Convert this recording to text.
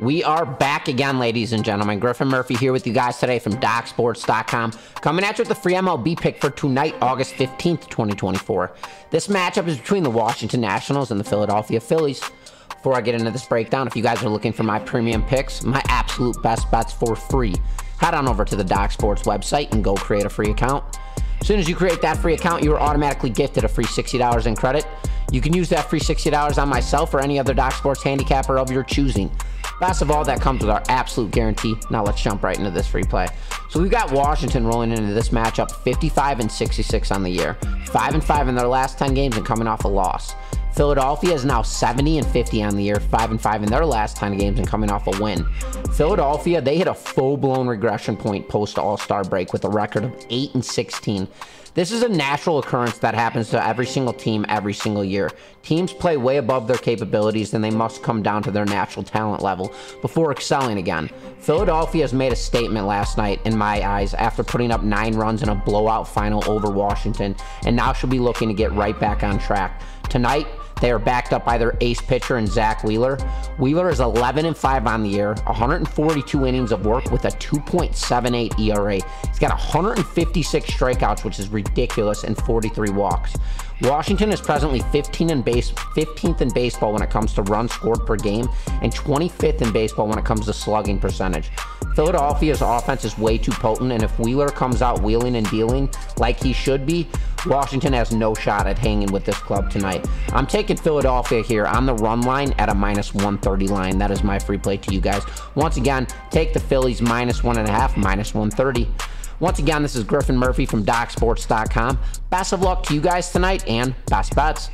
We are back again, ladies and gentlemen. Griffin Murphy here with you guys today from DocSports.com. Coming at you with the free MLB pick for tonight, August 15th, 2024. This matchup is between the Washington Nationals and the Philadelphia Phillies. Before I get into this breakdown, if you guys are looking for my premium picks, my absolute best bets for free, head on over to the Doc Sports website and go create a free account. As soon as you create that free account, you are automatically gifted a free $60 in credit. You can use that free $60 on myself or any other Doc Sports handicapper of your choosing. Best of all, that comes with our absolute guarantee. Now let's jump right into this free play. So we've got Washington rolling into this matchup 55 and 66 on the year, 5 and 5 in their last 10 games and coming off a loss. Philadelphia is now 70 and 50 on the year, 5 and 5 in their last 10 games and coming off a win. Philadelphia, they hit a full-blown regression point post All-Star break with a record of 8 and 16. This is a natural occurrence that happens to every single team every single year. Teams play way above their capabilities and they must come down to their natural talent level before excelling again. Philadelphia has made a statement last night, in my eyes, after putting up nine runs in a blowout final over Washington, and now should be looking to get right back on track. Tonight, they are backed up by their ace pitcher and Zack Wheeler. Wheeler is 11 and 5 on the year, 142 innings of work with a 2.78 ERA. He's got 156 strikeouts, which is ridiculous, and 43 walks. Washington is presently 15 in base, 15th in baseball when it comes to runs scored per game, and 25th in baseball when it comes to slugging percentage. Philadelphia's offense is way too potent, and if Wheeler comes out wheeling and dealing like he should be, Washington has no shot at hanging with this club tonight. I'm taking Philadelphia here on the run line at a minus 130 line. That is my free play to you guys. Once again, take the Phillies minus one and a half, minus 130. Once again, this is Griffin Murphy from DocSports.com. Best of luck to you guys tonight and best bets.